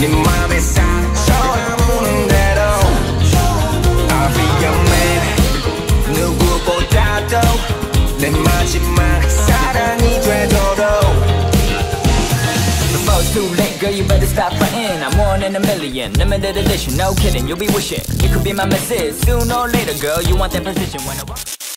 네 맘에 상처 아무런 대로 I'll be your man 누구보다도 내 마지막 too late, girl, you better stop frontin'. I'm one in a million, limited edition, no kidding, you'll be wishing you could be my missus. Sooner or later, girl, you want that position when I walk.